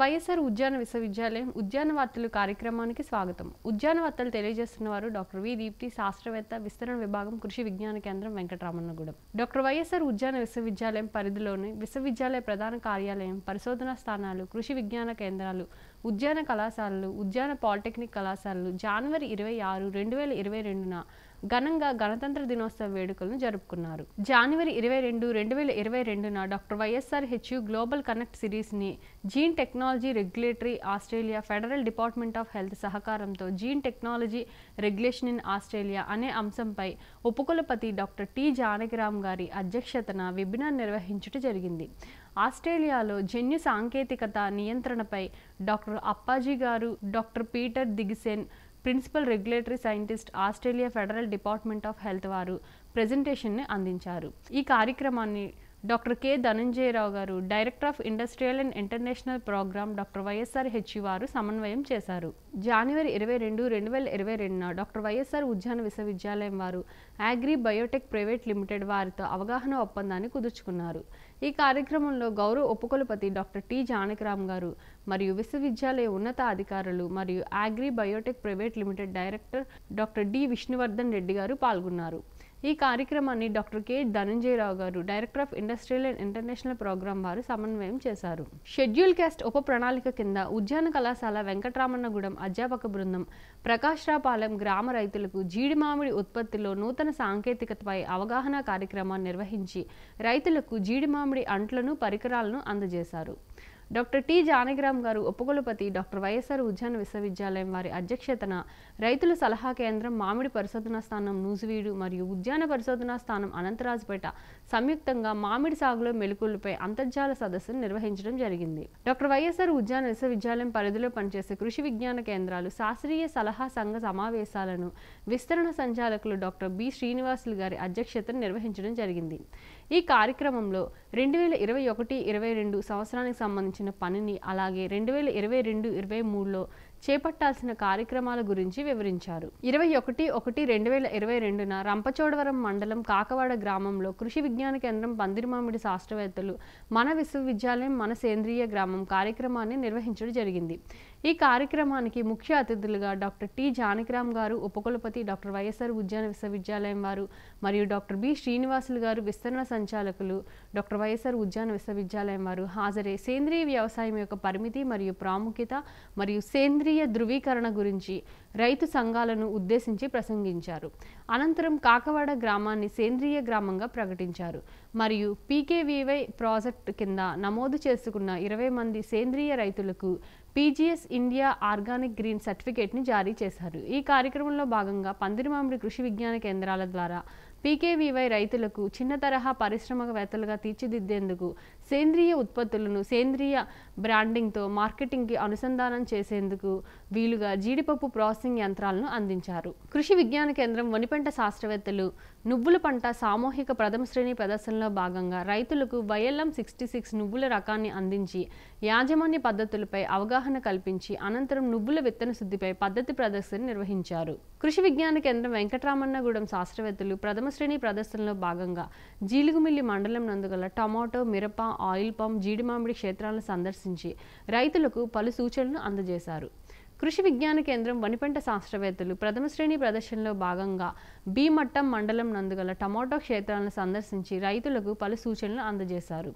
వైఎస్ఆర్ ఉద్యాన విశ్వవిద్యాలయం ఉద్యాన వార్తలు కార్యక్రమానికి స్వాగతం. ఉద్యాన వార్తలు తెలియజేస్తున్న వారు డాక్టర్ వి దీప్తి శాస్త్రవేత్త విస్తరణ విభాగం కృషి విజ్ఞాన కేంద్రం వెంకటరామన్నగూడెం. డాక్టర్ వైఎస్ఆర్ ఉద్యాన విశ్వవిద్యాలయం పరిధిలోని విశ్వవిద్యాలయ ప్రధాన కార్యాలయం పరిశోధనా స్థానాలు కృషి విజ్ఞాన కేంద్రాలు ఉద్యాన కళాశాలలు ఉద్యాన పాలిటెక్నిక్ కళాశాలలు జనవరి ఇరవై ఆరు రెండు వేల ఇరవై రెండున ఘనంగా గణతంత్ర దినోత్సవ వేడుకలను జరుపుకున్నారు. జనవరి ఇరవై రెండు రెండు వేల ఇరవై రెండున doctor YSR HU global connect సిరీస్ని gene technology regulatory Australia federal department of health సహకారంతో gene technology regulation in Australia అనే అంశంపై ఉపకులపతి డాక్టర్ టి జానకిరామ్ గారి అధ్యక్షతన వెబినార్ నిర్వహించుట జరిగింది. ఆస్ట్రేలియాలో జన్యు సాంకేతికత నియంత్రణపై డాక్టర్ అప్పాజీ గారు doctor Peter దిగిసెన్ principal regulatory scientist Australia federal department of health వారు ప్రజెంటేషన్ని అందించారు. ఈ కార్యక్రమాన్ని డాక్టర్ కె ధనంజయరావు గారు director of industrial and international programme doctor YSR H వారు సమన్వయం చేశారు. జనవరి ఇరవై రెండు రెండు వేల ఇరవై రెండున డాక్టర్ వైఎస్ఆర్ ఉద్యాన విశ్వవిద్యాలయం వారు అగ్రి బయోటెక్ ప్రైవేట్ లిమిటెడ్ వారితో అవగాహన ఒప్పందాన్ని కుదుర్చుకున్నారు. ఈ కార్యక్రమంలో గౌరవ ఉపకులపతి డాక్టర్ టి జానకిరామ్ గారు మరియు విశ్వవిద్యాలయ ఉన్నత అధికారులు మరియు agri biotech private limited director doctor D Vishnuvardhan Reddy గారు పాల్గొన్నారు. ఈ కార్యక్రమాన్ని డాక్టర్ కె ధనంజయరావు గారు director of industrial and international programme వారు సమన్వయం చేశారు. షెడ్యూల్ క్యాస్ట్ ఉప ప్రణాళిక కింద ఉద్యాన కళాశాల వెంకటరామన్నగూడెం అధ్యాపక బృందం ప్రకాశ్రాపాలెం గ్రామ రైతులకు జీడి మామిడి ఉత్పత్తిలో నూతన సాంకేతికతపై అవగాహన కార్యక్రమాన్ని నిర్వహించి రైతులకు జీడి మామిడి అంట్లను పరికరాలను అందజేశారు. డాక్టర్ టి జానకిరామ్ గారు ఉపకులపతి డాక్టర్ వైఎస్ఆర్ ఉద్యాన విశ్వవిద్యాలయం వారి అధ్యక్షతన రైతుల సలహా కేంద్రం మామిడి పరిశోధనా స్థానం నూజివీడు మరియు ఉద్యాన పరిశోధనా స్థానం అనంతరాజుపేట సంయుక్తంగా మామిడి సాగులో మెలకువలపై అంతర్జాల సదస్సును నిర్వహించడం జరిగింది. డాక్టర్ వైఎస్ఆర్ ఉద్యాన విశ్వవిద్యాలయం పరిధిలో పనిచేసే కృషి విజ్ఞాన కేంద్రాలు శాస్త్రీయ సలహా సంఘ సమావేశాలను విస్తరణ సంచాలకులు డాక్టర్ బి శ్రీనివాసులు గారి అధ్యక్షతను నిర్వహించడం జరిగింది. ఈ కార్యక్రమంలో రెండు వేల ఇరవై ఒకటి ఇరవై రెండు సంవత్సరానికి సంబంధించిన పనిని అలాగే రెండు వేల ఇరవై రెండు ఇరవై మూడులో చేపట్టాల్సిన కార్యక్రమాల గురించి వివరించారు. ఇరవై ఒకటి ఒకటి రెండు వేల ఇరవై రెండున రంపచోడవరం మండలం కాకవాడ గ్రామంలో కృషి విజ్ఞాన కేంద్రం పందిరిమామిడి శాస్త్రవేత్తలు మన విశ్వవిద్యాలయం మన సేంద్రియ గ్రామం కార్యక్రమాన్ని నిర్వహించడం జరిగింది. ఈ కార్యక్రమానికి ముఖ్య అతిథులుగా డాక్టర్ టి జానకిరామ్ గారు ఉపకులపతి డాక్టర్ వైఎస్ఆర్ ఉద్యాన విశ్వవిద్యాలయం వారు మరియు డాక్టర్ బి శ్రీనివాసులు గారు విస్తరణ సంచాలకులు డాక్టర్ వైఎస్ఆర్ ఉద్యాన విశ్వవిద్యాలయం వారు హాజరై. సేంద్రియ వ్యవసాయం యొక్క పరిమితి మరియు ప్రాముఖ్యత మరియు సేంద్రియ ధృవీకరణ గురించి రైతు సంఘాలను ఉద్దేశించి ప్రసంగించారు. అనంతరం కాకవాడ గ్రామాన్ని సేంద్రియ గ్రామంగా ప్రకటించారు. మరియు పీకేవీవై ప్రాజెక్ట్ కింద నమోదు చేసుకున్న ఇరవై మంది సేంద్రియ రైతులకు పీజీఎస్ ఇండియా ఆర్గానిక్ గ్రీన్ సర్టిఫికేట్ని జారీ చేశారు. ఈ కార్యక్రమంలో భాగంగా పందిరిమామిడి కృషి విజ్ఞాన కేంద్రాల ద్వారా పీకేవీవై రైతులకు చిన్న తరహా పరిశ్రమవేత్తలుగా తీర్చిదిద్దేందుకు సేంద్రియ ఉత్పత్తులను సేంద్రియ బ్రాండింగ్తో మార్కెటింగ్కి అనుసంధానం చేసేందుకు వీలుగా జీడిపప్పు ప్రాసెసింగ్ యంత్రాలను అందించారు. కృషి విజ్ఞాన కేంద్రం వనిపంట శాస్త్రవేత్తలు నువ్వుల పంట సామూహిక ప్రథమ శ్రేణి ప్రదర్శనలో భాగంగా రైతులకు వైఎల్ఎం సిక్స్టీ సిక్స్ నువ్వుల రకాన్ని అందించి యాజమాన్య పద్ధతులపై అవగాహన కల్పించి అనంతరం నువ్వుల విత్తన శుద్ధిపై పద్ధతి ప్రదర్శన నిర్వహించారు. కృషి విజ్ఞాన కేంద్రం వెంకటరామన్నగూడెం శాస్త్రవేత్తలు ప్రథమ శ్రేణి ప్రదర్శనలో భాగంగా జీలుగుమిల్లి మండలం నందుగల టమాటో మిరప ఆయిల్ పంప్ జీడి మామిడి క్షేత్రాలను సందర్శించి రైతులకు పలు సూచనలు అందజేశారు. కృషి విజ్ఞాన కేంద్రం వనిపంట శాస్త్రవేత్తలు ప్రథమ శ్రేణి ప్రదర్శనలో భాగంగా బీమట్టం మండలం నందుగల టమాటో క్షేత్రాలను సందర్శించి రైతులకు పలు సూచనలు అందజేశారు.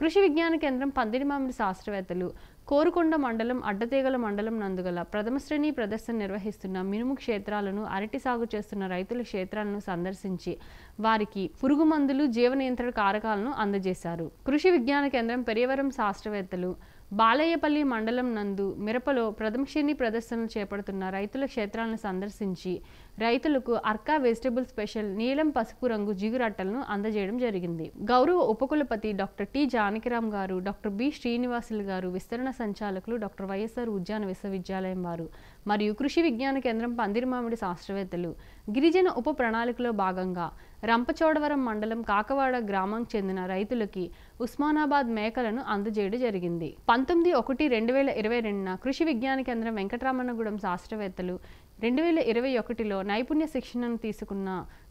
కృషి విజ్ఞాన కేంద్రం పందిరిమామిడి శాస్త్రవేత్తలు కోరుకొండ మండలం అడ్డతీగల మండలం నందుగల ప్రథమ శ్రేణి ప్రదర్శన నిర్వహిస్తున్న మినుము క్షేత్రాలను అరటి సాగు చేస్తున్న రైతుల క్షేత్రాలను సందర్శించి వారికి పురుగు మందులు జీవ నియంత్రణ కారకాలను అందజేశారు. కృషి విజ్ఞాన కేంద్రం పెరియవరం శాస్త్రవేత్తలు బాలయ్యపల్లి మండలం నందు మిరపలో ప్రథమ శ్రేణి ప్రదర్శనలు చేపడుతున్న రైతుల క్షేత్రాలను సందర్శించి రైతులకు అర్కా వెజిటబుల్ స్పెషల్ నీలం పసుపు రంగు జిగురట్టలను అందజేయడం జరిగింది. గౌరవ ఉపకులపతి డాక్టర్ టి జానకిరామ్ గారు డాక్టర్ బి శ్రీనివాసులు గారు విస్తరణ సంచాలకులు డాక్టర్ వైఎస్ఆర్ ఉద్యాన విశ్వవిద్యాలయం వారు మరియు కృషి విజ్ఞాన కేంద్రం పందిరిమామిడి శాస్త్రవేత్తలు. గిరిజన ఉప ప్రణాళికలో భాగంగా రంపచోడవరం మండలం కాకవాడ గ్రామం చెందిన రైతులకి ఉస్మానాబాద్ మేకలను అందజేయడం జరిగింది. పంతొమ్మిది ఒకటి రెండు వేల ఇరవై రెండున కృషి విజ్ఞాన కేంద్రం వెంకటరామన్నగూడెం శాస్త్రవేత్తలు రెండు వేల ఇరవై ఒకటిలో నైపుణ్య శిక్షణను తీసుకున్న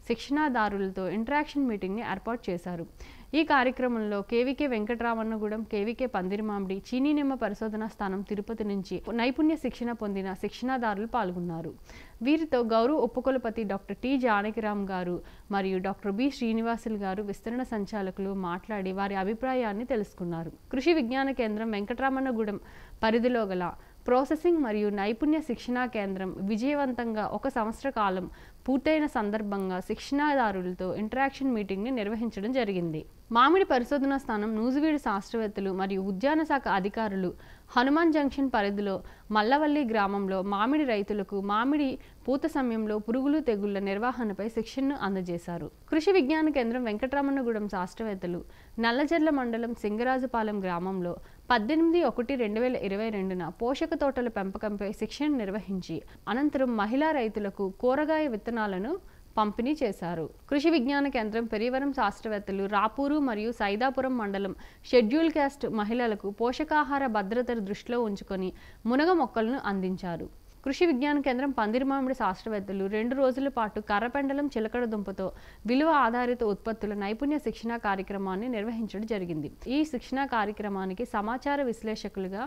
శిక్షణాదారులతో ఇంటరాక్షన్ మీటింగ్ని ఏర్పాటు చేశారు. ఈ కార్యక్రమంలో కేవీకే వెంకటరామన్నగూడెం కేవీకే పందిరిమామిడి చీనీ నిమ్మ పరిశోధన స్థానం తిరుపతి నుంచి నైపుణ్య శిక్షణ పొందిన శిక్షణాదారులు పాల్గొన్నారు. వీరితో గౌరవ ఉపకులపతి డాక్టర్ టి జానకిరామ్ గారు మరియు డాక్టర్ బి శ్రీనివాసులు గారు విస్తరణ సంచాలకులు మాట్లాడి వారి అభిప్రాయాన్ని తెలుసుకున్నారు. కృషి విజ్ఞాన కేంద్రం వెంకటరామన్నగూడెం పరిధిలో గల ప్రాసెసింగ్ మరియు నైపుణ్య శిక్షణా కేంద్రం విజయవంతంగా ఒక సంవత్సర కాలం పూర్తయిన సందర్భంగా శిక్షణాదారులతో ఇంటరాక్షన్ మీటింగ్ని నిర్వహించడం జరిగింది. మామిడి పరిశోధనా స్థానం నూజివీడు శాస్త్రవేత్తలు మరియు ఉద్యాన శాఖ అధికారులు హనుమాన్ జంక్షన్ పరిధిలో మల్లవల్లి గ్రామంలో మామిడి రైతులకు మామిడి పూత సమయంలో పురుగులు తెగుళ్ళ నిర్వహణపై శిక్షణను అందజేశారు. కృషి విజ్ఞాన కేంద్రం వెంకటరమణగూడెం శాస్త్రవేత్తలు నల్లజర్ల మండలం సింగరాజుపాలెం గ్రామంలో పద్దెనిమిది ఒకటి రెండు వేల ఇరవై రెండున పోషక తోటల పెంపకంపై శిక్షణ నిర్వహించి అనంతరం మహిళా రైతులకు కూరగాయ విత్తనాలను పంపిణీ చేశారు. కృషి విజ్ఞాన కేంద్రం పెరివరం శాస్త్రవేత్తలు రాపూరు మరియు సైదాపురం మండలం షెడ్యూల్ క్యాస్ట్ మహిళలకు పోషకాహార భద్రతను దృష్టిలో ఉంచుకొని మునగ మొక్కలను అందించారు. కృషి విజ్ఞాన కేంద్రం పందిరిమామిడి శాస్త్రవేత్తలు రెండు రోజుల పాటు కర్రపెండలం చిలకడ దుంపతో విలువ ఆధారిత ఉత్పత్తుల నైపుణ్య శిక్షణా కార్యక్రమాన్ని నిర్వహించడం జరిగింది. ఈ శిక్షణా కార్యక్రమానికి సమాచార విశ్లేషకులుగా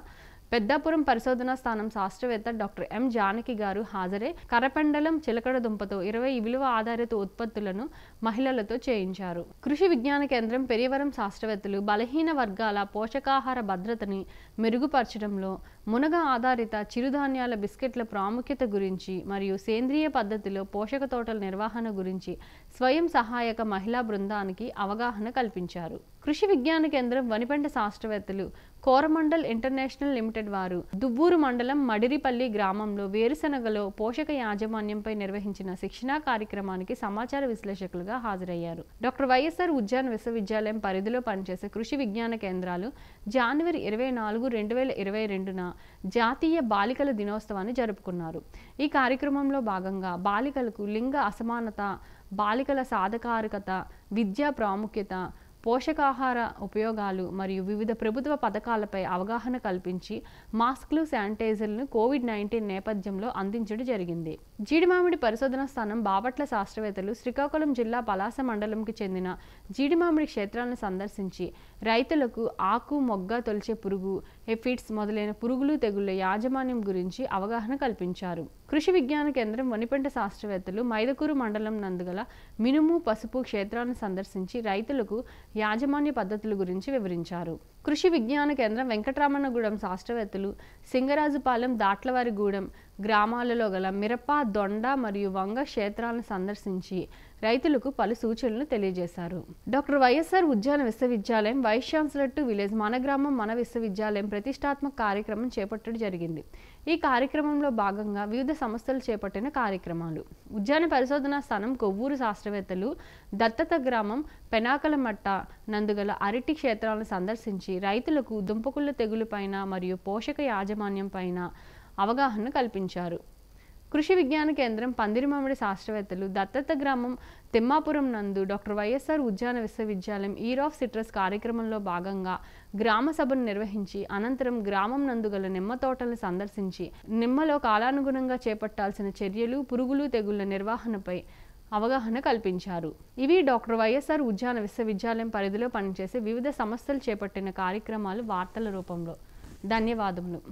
పెద్దాపురం పరిశోధనా స్థానం శాస్త్రవేత్త డాక్టర్ ఎం జానకి గారు హాజరై. కరపెండలం చిలకడ దుంపతో ఇరవై విలువ ఆధారిత ఉత్పత్తులను మహిళలతో చేయించారు. కృషి విజ్ఞాన కేంద్రం పెరియవరం శాస్త్రవేత్తలు బలహీన వర్గాల పోషకాహార భద్రతని మెరుగుపరచడంలో మునగ ఆధారిత చిరుధాన్యాల బిస్కెట్ల ప్రాముఖ్యత గురించి మరియు సేంద్రియ పద్ధతిలో పోషక తోటల నిర్వహణ గురించి స్వయం సహాయక మహిళా బృందానికి అవగాహన కల్పించారు. కృషి విజ్ఞాన కేంద్రం వనిపెంట శాస్త్రవేత్తలు కోరమండల్ ఇంటర్నేషనల్ లిమిటెడ్ వారు దువ్వూరు మండలం మడిరిపల్లి గ్రామంలో వేరుశనగలో పోషక యాజమాన్యంపై నిర్వహించిన శిక్షణా కార్యక్రమానికి సమాచార విశ్లేషకులుగా హాజరయ్యారు. డాక్టర్ వైఎస్ఆర్ ఉద్యాన విశ్వవిద్యాలయం పరిధిలో పనిచేసే కృషి విజ్ఞాన కేంద్రాలు జనవరి ఇరవై నాలుగు రెండు వేల ఇరవై రెండున జాతీయ బాలికల దినోత్సవాన్ని జరుపుకున్నారు. ఈ కార్యక్రమంలో భాగంగా బాలికలకు లింగ అసమానత బాలికల సాధకారికత విద్యా ప్రాముఖ్యత పోషకాహార ఉపయోగాలు మరియు వివిధ ప్రభుత్వ పథకాలపై అవగాహన కల్పించి మాస్క్లు శానిటైజర్లను కోవిడ్ నైన్టీన్ నేపథ్యంలో అందించడం జరిగింది. జీడిమామిడి పరిశోధన స్థానం బాపట్ల శాస్త్రవేత్తలు శ్రీకాకుళం జిల్లా పలాస మండలంకి చెందిన జీడిమామిడి క్షేత్రాలను సందర్శించి రైతులకు ఆకు మొగ్గ తొలిచే పురుగు ఎఫిడ్స్ మొదలైన పురుగులు తెగుళ్ళ యాజమాన్యం గురించి అవగాహన కల్పించారు. కృషి విజ్ఞాన కేంద్రం వనిపెంట శాస్త్రవేత్తలు మైదకూరు మండలం నందుగల మినుము పసుపు క్షేత్రాలను సందర్శించి రైతులకు యాజమాన్య పద్ధతుల గురించి వివరించారు. కృషి విజ్ఞాన కేంద్రం వెంకటరామణగూడెం శాస్త్రవేత్తలు సింగరాజుపాలెం దాట్లవారిగూడెం గ్రామాలలో గల మిరప దొండ మరియు వంగ క్షేత్రాలను సందర్శించి రైతులకు పలు సూచనలు తెలియజేశారు. డాక్టర్ వైఎస్ఆర్ ఉద్యాన విశ్వవిద్యాలయం వైస్ ఛాన్సలర్ టు విలేజ్ మన గ్రామం మన విశ్వవిద్యాలయం ప్రతిష్టాత్మక కార్యక్రమం చేపట్టడం జరిగింది. ఈ కార్యక్రమంలో భాగంగా వివిధ సంస్థలు చేపట్టిన కార్యక్రమాలు. ఉద్యాన పరిశోధనా స్థానం కొవ్వూరు శాస్త్రవేత్తలు దత్తత గ్రామం పెనాకలమట్ట నందుగల అరటి క్షేత్రాలను సందర్శించి రైతులకు దుంపకుళ్ళ తెగులుపైన మరియు పోషక యాజమాన్యం పైన అవగాహన కల్పించారు. కృషి విజ్ఞాన కేంద్రం పందిరిమామిడి శాస్త్రవేత్తలు దత్తత గ్రామం తిమ్మాపురం నందు డాక్టర్ వైఎస్ఆర్ ఉద్యాన విశ్వవిద్యాలయం ఈర్ ఆఫ్ సిట్రస్ కార్యక్రమంలో భాగంగా గ్రామ సభను నిర్వహించి అనంతరం గ్రామం నందు గల నిమ్మ తోటలను సందర్శించి నిమ్మలో కాలానుగుణంగా చేపట్టాల్సిన చర్యలు పురుగులు తెగుళ్ళ నిర్వహణపై అవగాహన కల్పించారు. ఇవి డాక్టర్ వైఎస్ఆర్ ఉద్యాన విశ్వవిద్యాలయం పరిధిలో పనిచేసే వివిధ సంస్థలు చేపట్టిన కార్యక్రమాలు వార్తల రూపంలో. ధన్యవాదములు.